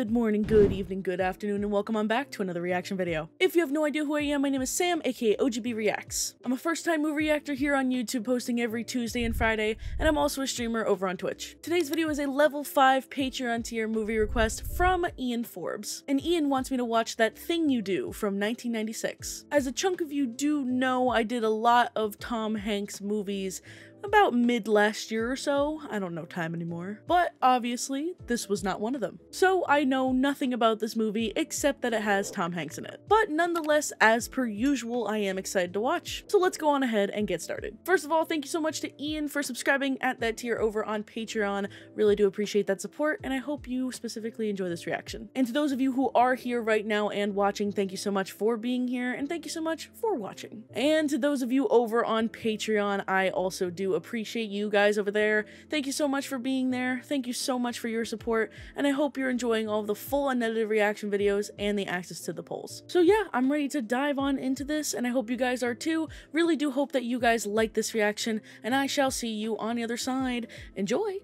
Good morning, good evening, good afternoon, and welcome on back to another reaction video. If you have no idea who I am, my name is Sam, aka OGB Reacts. I'm a first-time movie reactor here on YouTube, posting every Tuesday and Friday, and I'm also a streamer over on Twitch. Today's video is a level 5 Patreon tier movie request from Ian Forbes, and Ian wants me to watch That Thing You Do from 1996. As a chunk of you do know, I did a lot of Tom Hanks movies about mid last year or so. I don't know time anymore. But obviously, this was not one of them. So I know nothing about this movie except that it has Tom Hanks in it. But nonetheless, as per usual, I am excited to watch. So let's go on ahead and get started. First of all, thank you so much to Ian for subscribing at that tier over on Patreon. Really do appreciate that support, and I hope you specifically enjoy this reaction. And to those of you who are here right now and watching, thank you so much for being here, and thank you so much for watching. And to those of you over on Patreon, I also do appreciate you guys over there. Thank you so much for being there. Thank you so much for your support, and I hope you're enjoying all of the full unedited reaction videos and the access to the polls. So yeah, I'm ready to dive on into this, and I hope you guys are too. Really do hope that you guys like this reaction, and I shall see you on the other side. Enjoy!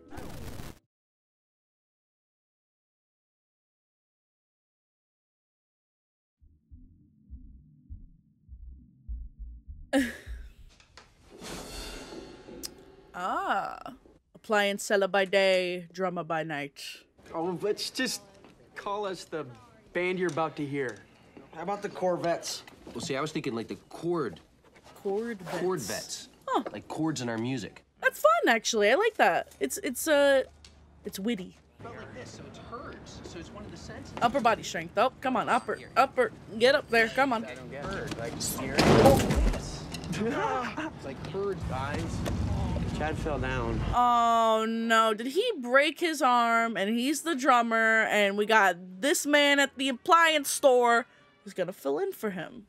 Ah. Appliance seller by day, drummer by night. Oh, let's just call us the band you're about to hear. How about the Corvettes? Well, see, I was thinking like the chord, Chord vets. chord vets, Huh. like chords in our music. That's fun, actually. I like that. It's it's uh, it's witty. like this, so it's hers. So it's one of the senses. Upper body strength. Oh, come on, upper, upper. Get up there. Come on. Herd, like steering. it's like herd, guys. Chad fell down. Oh no! Did he break his arm? And he's the drummer, and we got this man at the appliance store who's gonna fill in for him.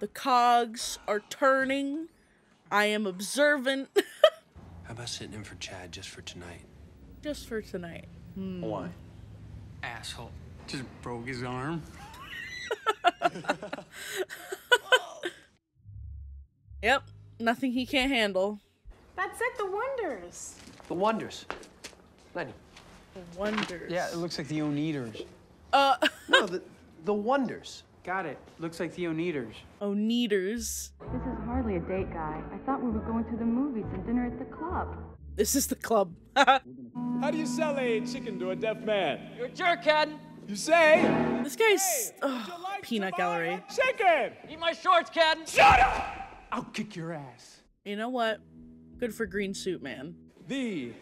The cogs are turning. I am observant. How about sitting in for Chad just for tonight? Just for tonight. Hmm. Why? Asshole. Just broke his arm. Yep. Nothing he can't handle. That's it, the Wonders. The Wonders. Lenny. The wonders. Yeah, it looks like the Oneders. Uh. No, the the Wonders. Got it. Looks like the Oneders. Oh, neaters. This is hardly a date, guy. I thought we were going to the movies and dinner at the club. This is the club. How do you sell a chicken to a deaf man? You're a jerk, Ken. You say, this guy's "Hey, ugh, would you like peanut gallery. a Chicken! Eat my shorts, Ken. Shut up! I'll kick your ass. You know what? Good for green suit man. The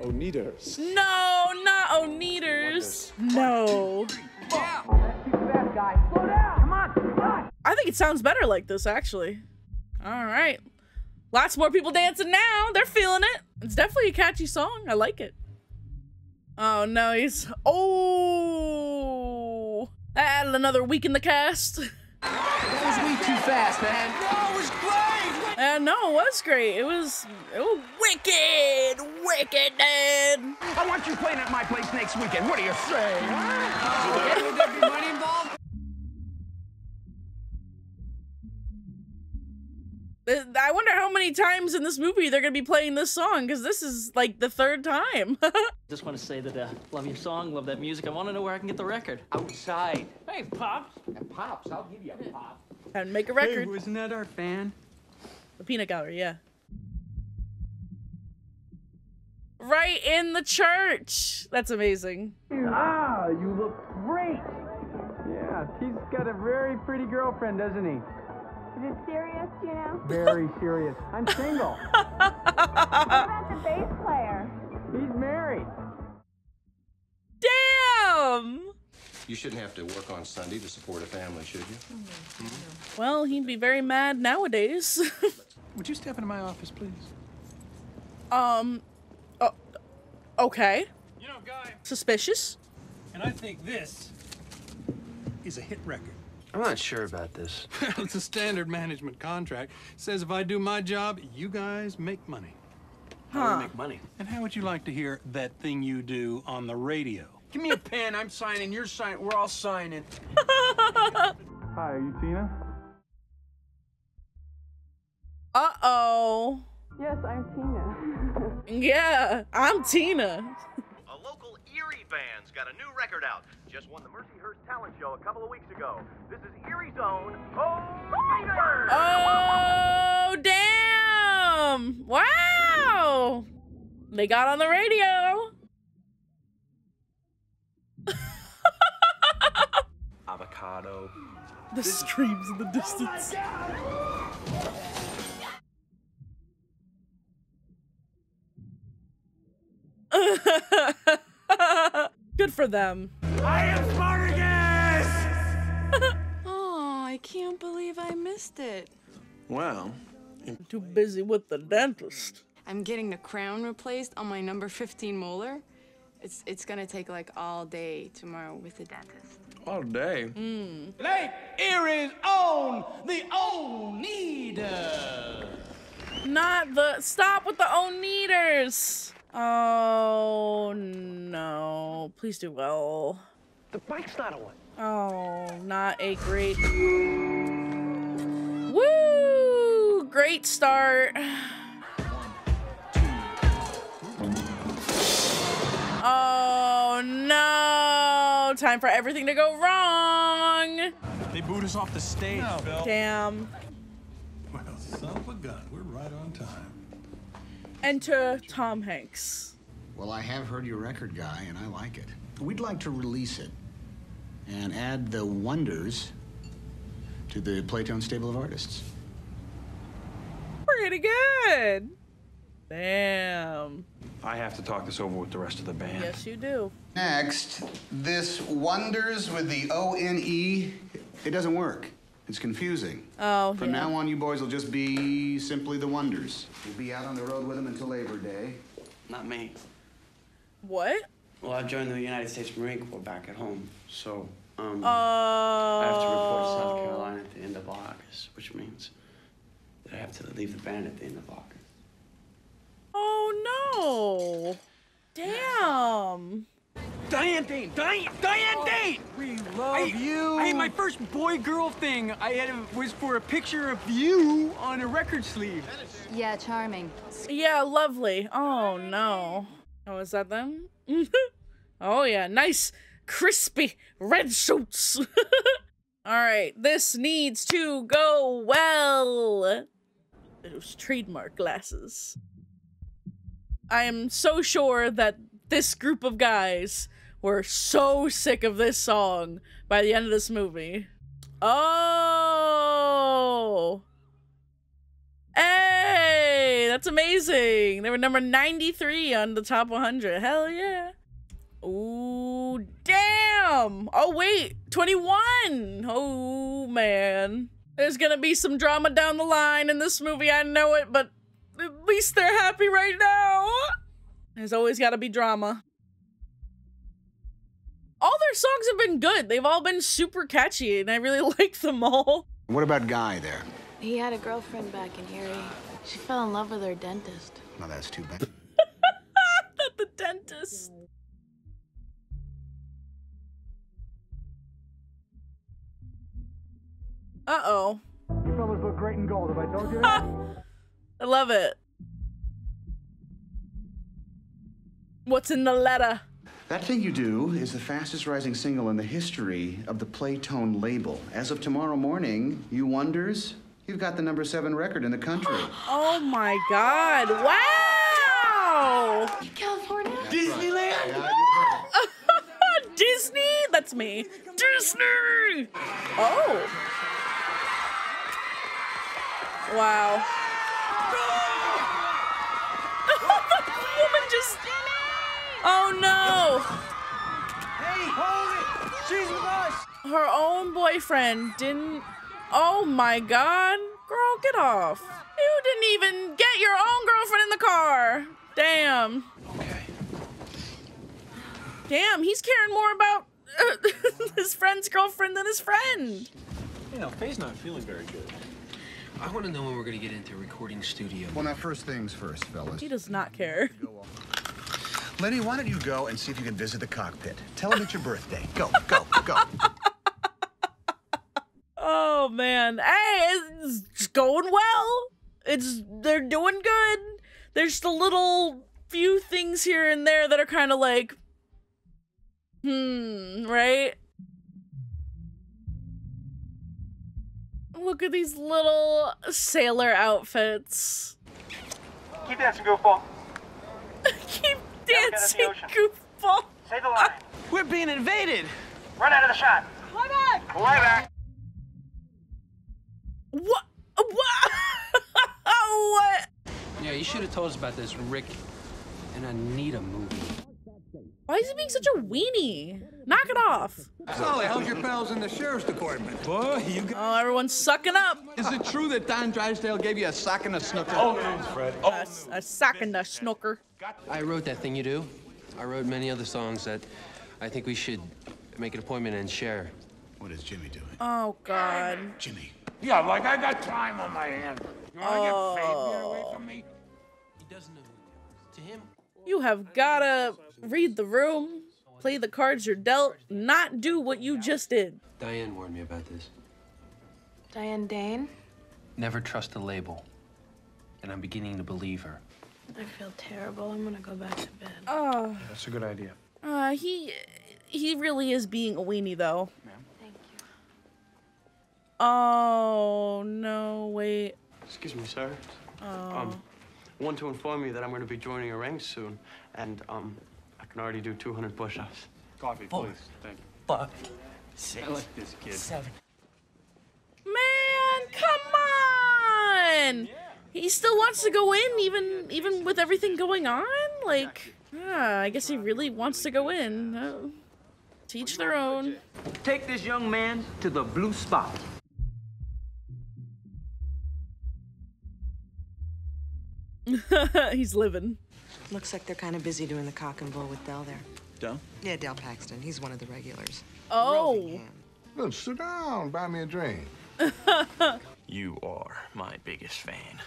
Oneders. No, not Oneders. No. I think it sounds better like this, actually. All right. Lots more people dancing now. They're feeling it. It's definitely a catchy song. I like it. Oh, no, he's. Oh. That added another week in the cast. That was way too fast, man. Uh, no, it was great. It was, it was wicked, wicked, dude. I want you playing at my place next weekend. What do you say? Would there be money involved? I wonder how many times in this movie they're gonna be playing this song because this is like the third time. Just want to say that uh, love your song, love that music. I want to know where I can get the record. Outside. Hey, pops. Pops, I'll give you a pop. and make a record. Hey, record. wasn't that our fan? The peanut gallery, yeah. Right in the church. That's amazing. Ah, you look great. Yeah, he's got a very pretty girlfriend, doesn't he? Is it serious, you know? Very serious. I'm single. What about the bass player? He's married. Damn. You shouldn't have to work on Sunday to support a family, should you? Well, he'd be very mad nowadays. Would you step into my office, please? um. Oh, okay. You know, Guy, Suspicious. and I think this is a hit record. I'm not sure about this. it's a standard management contract. Says if I do my job, you guys make money. How do we make money? And how would you like to hear that thing you do on the radio? Give me a pen. I'm signing. You're signing. We're all signing. Hi, are you Tina? Uh oh. Yes, I'm Tina. Yeah, I'm Tina. A local Erie Band's got a new record out. Just won the Mercyhurst Talent Show a couple of weeks ago. This is Erie's own Oh Leader! Oh, damn! Wow! They got on the radio. Avocado. The screams in the distance. Good for them. I am Spartacus! Oh, I can't believe I missed it. Well, Too busy with the dentist. I'm getting the crown replaced on my number 15 molar. It's it's gonna take like all day tomorrow with the dentist. all day. Hmm. Lake Erie's own, the Oneders. Not the stop with the own neaters. Oh no. Please do well. The bike's not on. Oh, not a great. Woo! Great start. Oh no! Time for everything to go wrong. They booed us off the stage, Phil. Damn. Well, son of a gun, we're right on time. Enter Tom Hanks. Well, I have heard your record, guy, and I like it. We'd like to release it and add the wonders to the Playtone stable of artists. Pretty good. Damn. I have to talk this over with the rest of the band. Yes, you do. Next, this wonders with the O N E, it doesn't work. It's confusing. Oh, From yeah. now on, you boys will just be simply the wonders. You'll be out on the road with them until Labor Day. Not me. What? Well, I joined the United States Marine Corps back at home, so um, Oh. I have to report to South Carolina at the end of August, which means that I have to leave the band at the end of August. Oh no. Damn. Diane Dane, Diane, Diane oh, Dane. We love you. I had my first boy-girl thing. I had a, was for a picture of you on a record sleeve. Yeah, charming. Yeah, lovely. Oh no. Oh, is that them? oh yeah, nice crispy red suits. All right, this needs to go well. Those trademark glasses. I am so sure that this group of guys were so sick of this song by the end of this movie. Oh. Hey, that's amazing. They were number 93 on the top 100. Hell yeah. Ooh, damn. Oh, wait. 21. Oh, man. There's gonna be some drama down the line in this movie. I know it, but at least they're happy right now. There's always gotta be drama. All their songs have been good. They've all been super catchy, and I really like them all. What about Guy there? He had a girlfriend back in Erie. She fell in love with her dentist. No, that's too bad. At the dentist. Uh oh. You fellas look great in gold. Have I told you that? that? I love it. What's in the letter? That Thing You Do is the fastest rising single in the history of the Playtone label. As of tomorrow morning, you wonders, you've got the number seven record in the country. Oh my god. Wow! California? Disneyland? Disney? That's me. Disney! Oh. Wow. the woman just. Oh no! Hey, hold it! She's with us! Her own boyfriend didn't. Oh my god. Girl, get off. You didn't even get your own girlfriend in the car. Damn. Damn, he's caring more about uh, his friend's girlfriend than his friend. You know, Faye's not feeling very good. I want to know when we're going to get into a recording studio. Well, now, first things first, fellas. He does not care. Lenny, why don't you go and see if you can visit the cockpit? Tell him it's your birthday. Go, go, go. Oh man. Hey, it's going well. It's they're doing good. There's just a little few things here and there that are kind of like Hmm, right? Look at these little sailor outfits. Keep dancing, goofball. Keep dancing, goofball. Say the line. We're being invaded. Run out of the shot. Play back. Play back. What? What? what? Yeah, you should have told us about this when Rick and Anita movie. Why is he being such a weenie? Knock it off. Sully, how's your pals in the sheriff's department? Boy, you got... Oh, everyone's sucking up. Is it true that Don Drysdale gave you a sock and a snooker? Oh, no, Fred. A, a sock and a snooker. I wrote that thing you do. I wrote many other songs that I think we should make an appointment and share. What is Jimmy doing? Oh, God. Jimmy. Yeah, like I got time on my hands. You wanna get oh. paid? Away from me. He doesn't know. To him, You have gotta read the room, play the cards you're dealt, not do what you just did. Diane warned me about this. Diane Dane? Never trust a label. And I'm beginning to believe her. I feel terrible. I'm gonna go back to bed. Oh, That's a good idea. uh, he he really is being a weenie though. Ma'am? Thank you. Oh no, wait. Excuse me, sir. Oh. Um, I want to inform you that I'm going to be joining a rank soon, and um, I can already do 200 push-ups. Coffee, Four. please. Thank you. Five, I like this kid. seven. Man, come on! He still wants to go in, even even with everything going on. Like, ah, I guess he really wants to go in. Uh, teach their own. Take this young man to the blue spot. He's living. Looks like they're kind of busy doing the cock and bull with Del there. Del? Yeah, Del Paxton. He's one of the regulars. Oh. Look, sit down, buy me a drink. You are my biggest fan.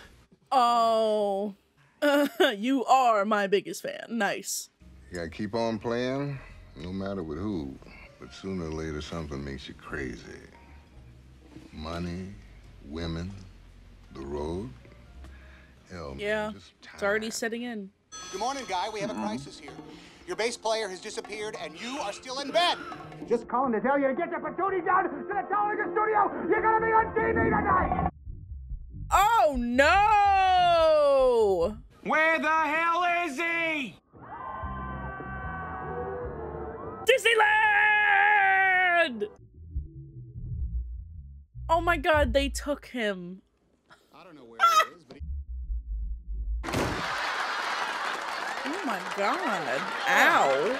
Oh. you are my biggest fan. Nice. You gotta keep on playing, no matter with who. But sooner or later, something makes you crazy. Money, women, the road. Hell, man, Yeah. just It's already setting in. Good morning, Guy. We have a crisis here. Your bass player has disappeared, and you are still in bed. Just calling to tell you to get your patootie down to the television studio. You're gonna be on TV tonight. Oh no! Where the hell is he? Disneyland! Oh my god, they took him. I don't know where he is, but he... Oh my god. Ow.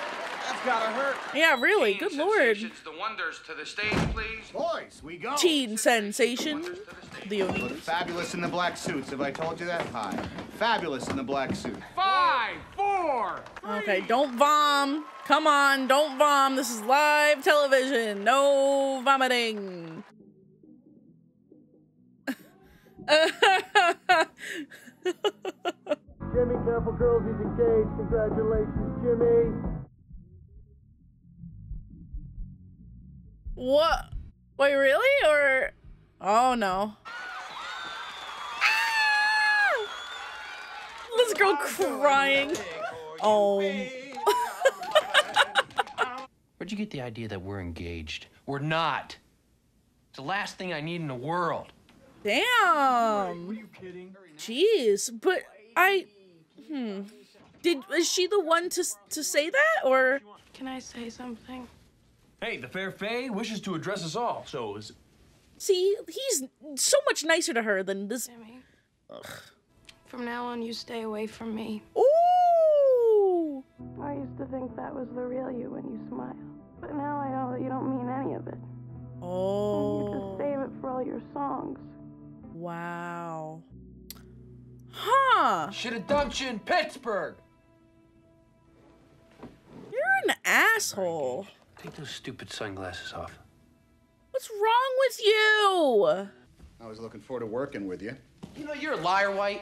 That's gotta hurt. Yeah, really. Good lord. The wonders to the stage, please. Boys, we go. Teen sensation. The Look fabulous in the black suits. Have I told you that? Hi. Fabulous in the black suit. Five, four. Okay, don't vom. Come on, don't vom. This is live television. No vomiting. Jimmy, careful, girls. He's engaged. Congratulations, Jimmy. what? Wait, really? Or. Oh no. Ah! This girl crying. Oh. Where'd you get the idea that we're engaged? We're not. It's the last thing I need in the world. Damn. Were you kidding? Jeez, but I. Hmm. Did is she the one to to say that or? Can I say something? Hey, the fair Faye wishes to address us all, so is See, he's so much nicer to her than this. Jimmy. From now on, you stay away from me. Ooh. I used to think that was the real you when you smile. But now I know that you don't mean any of it. Oh. You just oh. save it for all your songs. Wow. Huh. Should have dumped you in Pittsburgh. You're an asshole. Take those stupid sunglasses off. What's wrong with you? I was looking forward to working with you. You know you're a liar, White.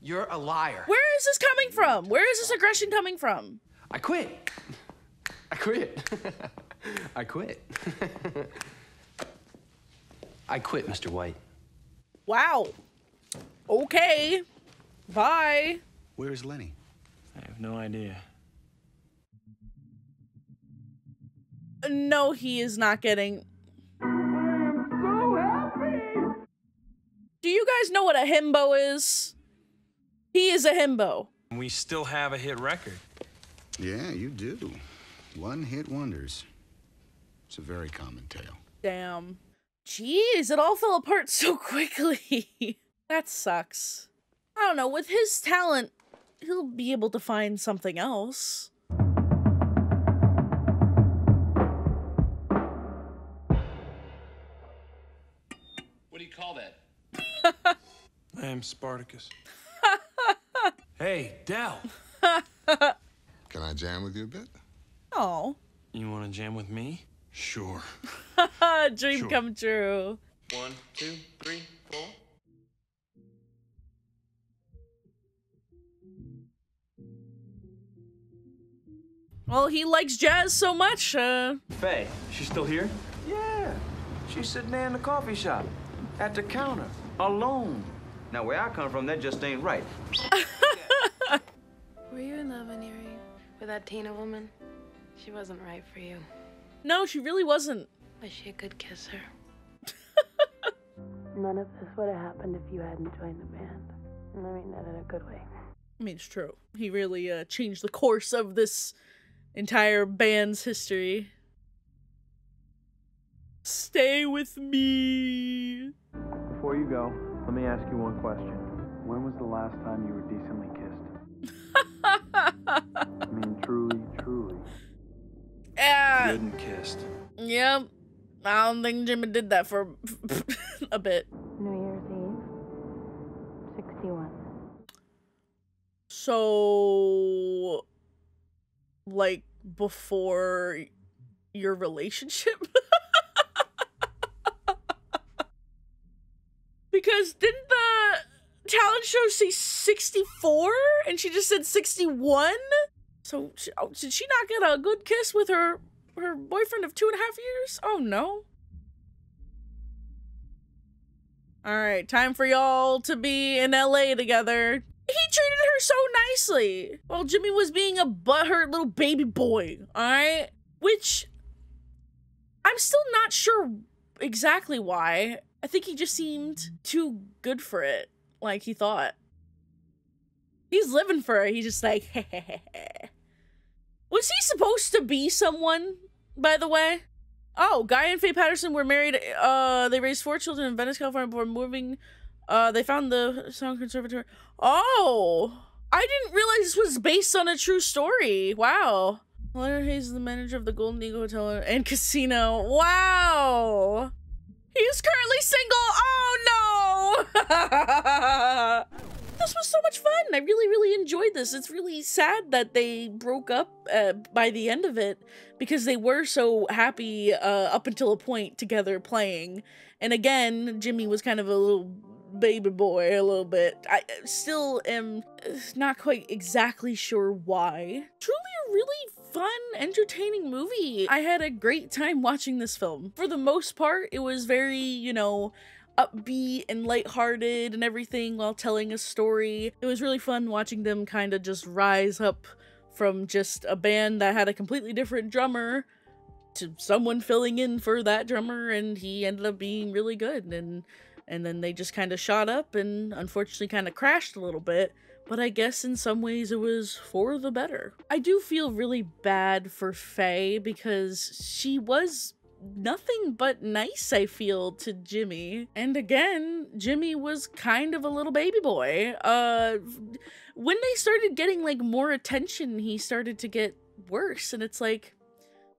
You're a liar. Where is this coming from? Where is this aggression coming from? I quit. I quit. I quit. I quit, Mr. White. Wow. Okay. Bye. Where's Lenny? I have no idea. No, he is not getting. Guys know what a himbo is? He is a himbo. We still have a hit record. Yeah, you do. One hit wonders. It's a very common tale. Damn. Jeez, it all fell apart so quickly. that sucks. I don't know, with his talent, he'll be able to find something else. Am Spartacus. hey, Del. Can I jam with you a bit? Oh. You want to jam with me? Sure. Dream Sure. come true. One, two, three, four. Well, he likes jazz so much. Uh, Faye, she's still here? Yeah. She's sitting there in the coffee shop, at the counter, alone. Now, where I come from, that just ain't right. Were you in love, Aniri, with that Tina woman? She wasn't right for you. no, she really wasn't. Was she a good kisser? None of this would have happened if you hadn't joined the band. And I mean that in a good way. I mean, it's true. He really uh, changed the course of this entire band's history. Stay with me. Before you go, let me ask you one question. When was the last time you were decently kissed? I mean, truly, truly. Yeah. Good and kissed. Yep. I don't think Jimmy did that for a bit. New Year's Eve, 61. So, like, before your relationship? because didn't the talent show say 64 and she just said 61? So, oh, did she not get a good kiss with her her boyfriend of two and a half years? Oh no. All right, time for y'all to be in LA together. He treated her so nicely while Jimmy was being a butthurt little baby boy, all right? Which I'm still not sure exactly why. I think he just seemed too good for it, like he thought. He's living for it. He's just like, Was he supposed to be someone, by the way? Oh, Guy and Faye Patterson were married. Uh, they raised four children in Venice, California before moving. Uh, they found the Sound Conservatory. Oh, I didn't realize this was based on a true story. Wow. Leonard Haise is the manager of the Golden Eagle Hotel and Casino. Wow. He's currently single. Oh no. this was so much fun. I really, really enjoyed this. It's really sad that they broke up uh, by the end of it because they were so happy uh, up until a point together playing. And again, Jimmy was kind of a little baby boy a little bit. I still am uh, not quite exactly sure why. Truly a really fun, entertaining movie. I had a great time watching this film. For the most part, it was very, you know, upbeat and lighthearted and everything while telling a story. It was really fun watching them kind of just rise up from just a band that had a completely different drummer to someone filling in for that drummer and he ended up being really good and and then they just kind of shot up and unfortunately kind of crashed a little bit but I guess in some ways it was for the better. I do feel really bad for Faye because she was nothing but nice, I feel, to Jimmy. And again, Jimmy was kind of a little baby boy. Uh when they started getting like more attention, he started to get worse and it's like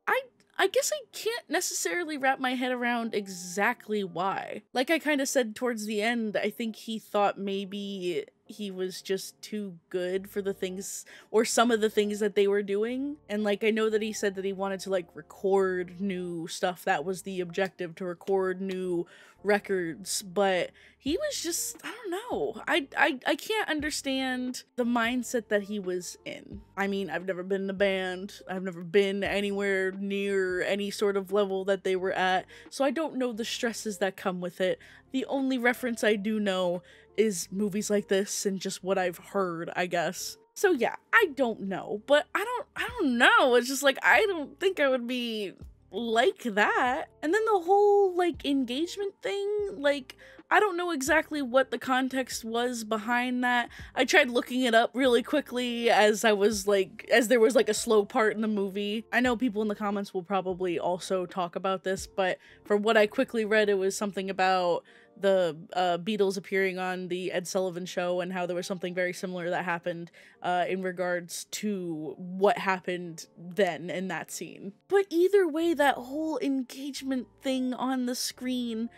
I I guess I can't necessarily wrap my head around exactly why. Like I kind of said towards the end, I think he thought maybe he was just too good for the things or some of the things that they were doing. And like I know that he said that he wanted to like record new stuff. That was the objective to record new records, but he was just I don't know. I I I can't understand the mindset that he was in. I mean, I've never been in a band. I've never been anywhere near any sort of level that they were at. So I don't know the stresses that come with it. The only reference I do know is movies like this and just what I've heard, I guess. So yeah, I don't know, but I don't I don't know. It's just like I don't think I would be like that. And then the whole like engagement thing, like I don't know exactly what the context was behind that. I tried looking it up really quickly as I was like, as there was like a slow part in the movie. I know people in the comments will probably also talk about this, but from what I quickly read, it was something about the uh, Beatles appearing on the Ed Sullivan show and how there was something very similar that happened uh, in regards to what happened then in that scene. But either way, that whole engagement thing on the screen,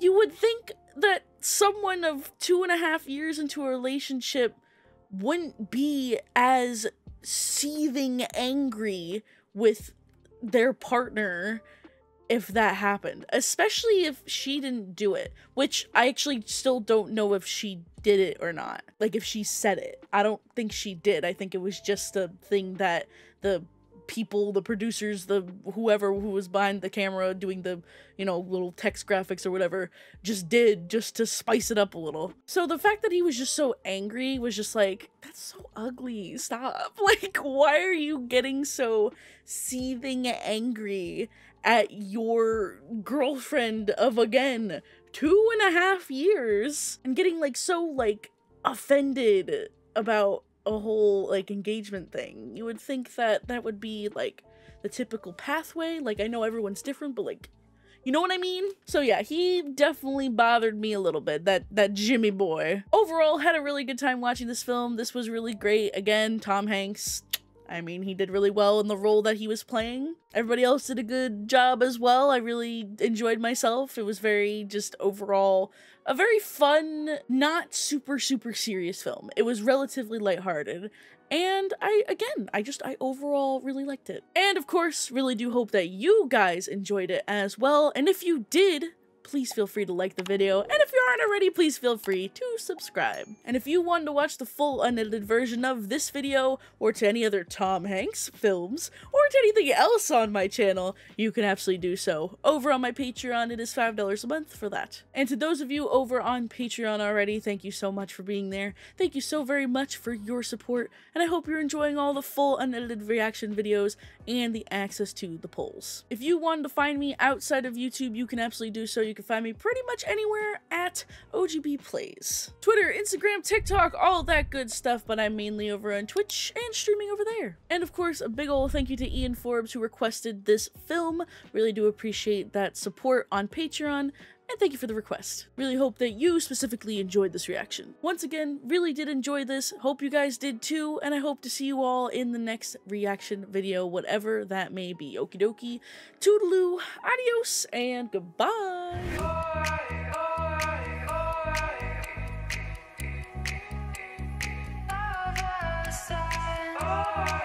you would think that someone of two and a half years into a relationship wouldn't be as seething angry with their partner if that happened, especially if she didn't do it, which I actually still don't know if she did it or not. Like if she said it. I don't think she did. I think it was just a thing that the people, the producers, the whoever who was behind the camera doing the, you know, little text graphics or whatever just did just to spice it up a little. So the fact that he was just so angry was just like, that's so ugly. Stop. Like, why are you getting so seething angry at your girlfriend of again two and a half years and getting like so like offended about a whole like engagement thing. You would think that that would be like the typical pathway. Like I know everyone's different, but like you know what I mean? So yeah, he definitely bothered me a little bit. That that Jimmy boy. Overall, had a really good time watching this film. This was really great. Again, Tom Hanks. I mean, he did really well in the role that he was playing. Everybody else did a good job as well. I really enjoyed myself. It was very just overall a very fun, not super super serious film. It was relatively lighthearted. And I again, I just I overall really liked it. And of course, really do hope that you guys enjoyed it as well. And if you did, please feel free to like the video. And if you aren't already, please feel free to subscribe. And if you want to watch the full unedited version of this video, or to any other Tom Hanks films, or to anything else on my channel, you can absolutely do so. Over on my Patreon, it is $5 a month for that. And to those of you over on Patreon already, thank you so much for being there. Thank you so very much for your support, and I hope you're enjoying all the full unedited reaction videos and the access to the polls. If you wanted to find me outside of YouTube, you can absolutely do so. You can find me pretty much anywhere at OGB Plays. Twitter, Instagram, TikTok, all that good stuff, but I'm mainly over on Twitch and streaming over there. And of course, a big ol' thank you to Ian Forbes who requested this film. Really do appreciate that support on Patreon and thank you for the request. Really hope that you specifically enjoyed this reaction. Once again, really did enjoy this, hope you guys did too, and I hope to see you all in the next reaction video, whatever that may be. Okie dokie, toodaloo, adios, and goodbye! Oh,